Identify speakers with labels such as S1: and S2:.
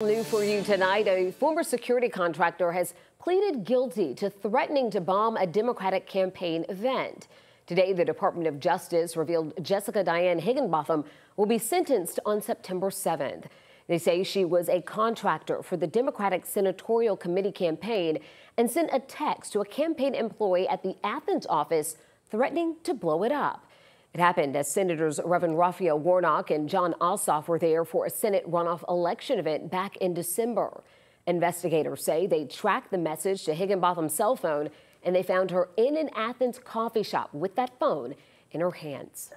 S1: New for you tonight, a former security contractor has pleaded guilty to threatening to bomb a Democratic campaign event. Today, the Department of Justice revealed Jessica Diane Higginbotham will be sentenced on September 7th. They say she was a contractor for the Democratic Senatorial Committee campaign and sent a text to a campaign employee at the Athens office threatening to blow it up. It happened as Senators Reverend Raphael Warnock and Jon Ossoff were there for a Senate runoff election event back in December. Investigators say they tracked the message to Higginbotham's cell phone and they found her in an Athens coffee shop with that phone in her hands.